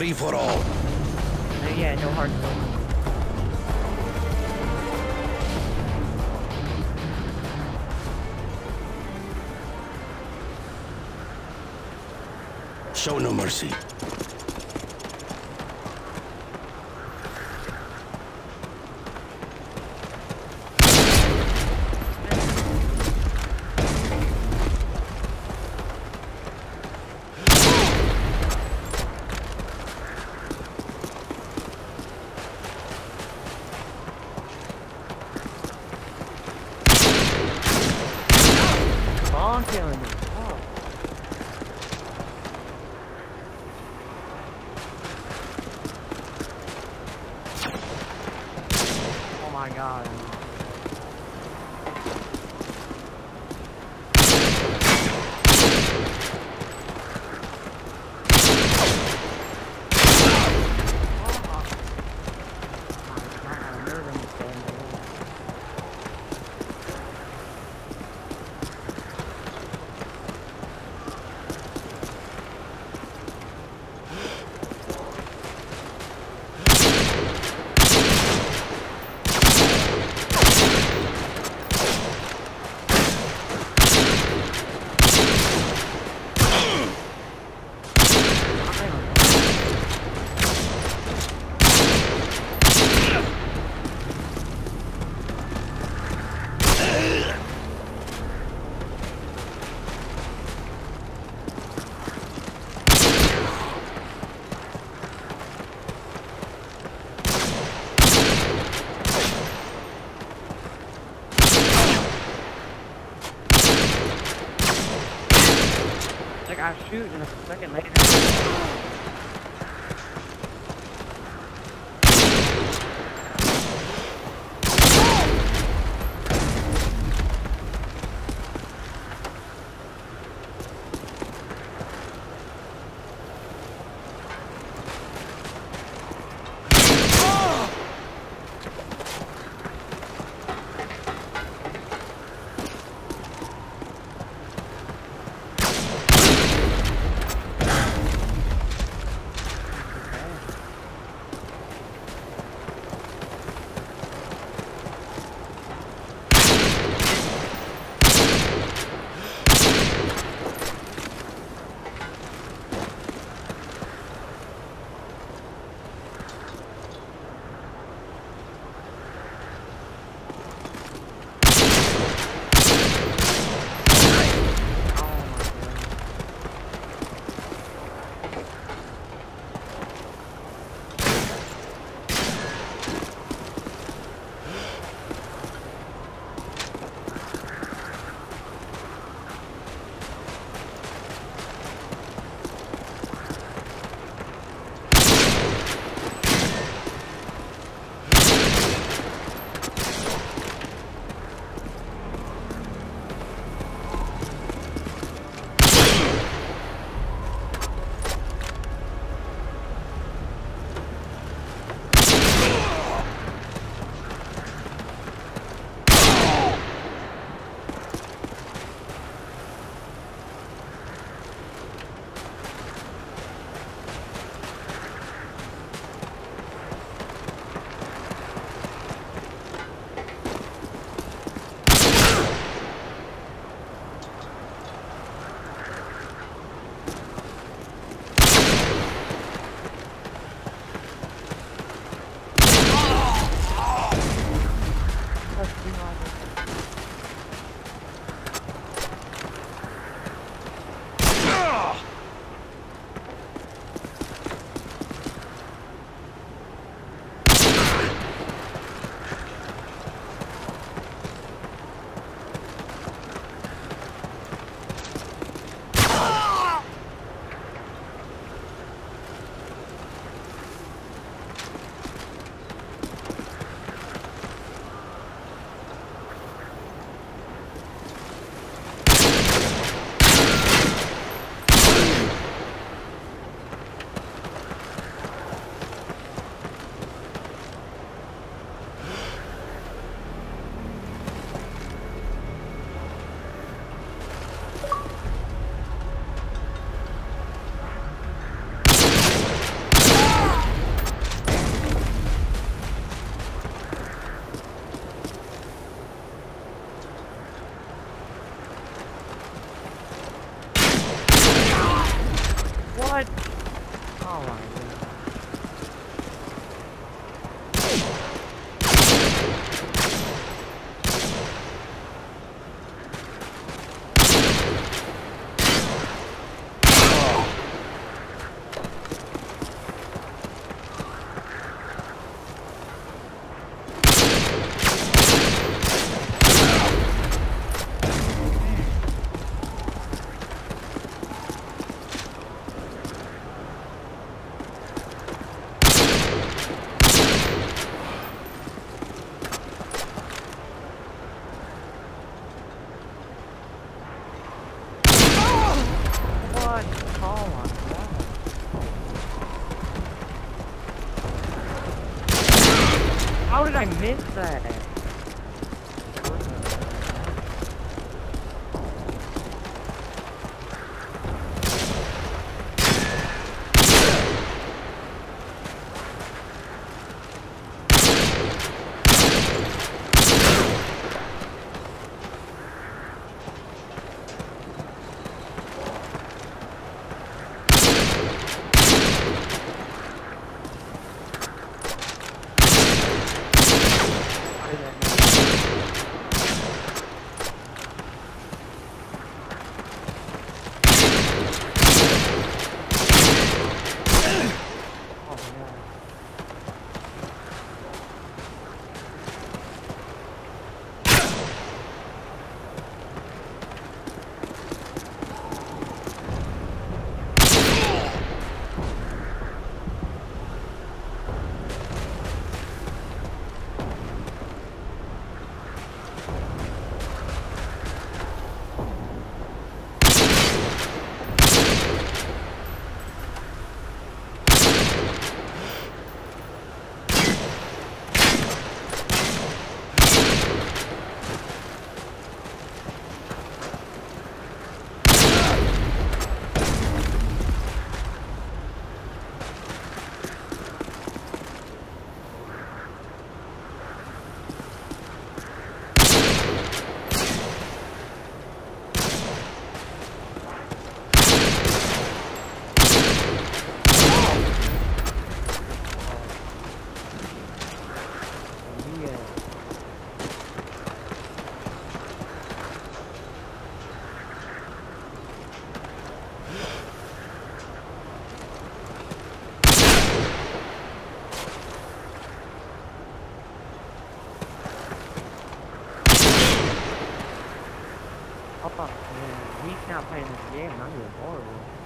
free for all. Yeah, no hard feelings. Show no mercy. Bomb I shoot and a second later. ally. I missed that? He's not playing this game, I'm doing horrible.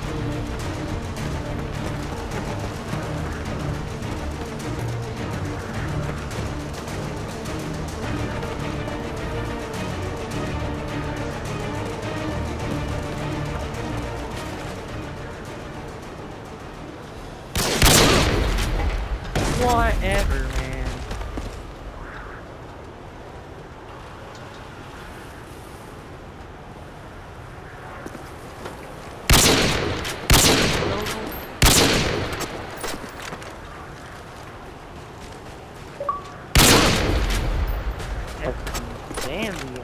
right! Whatever. Damn you.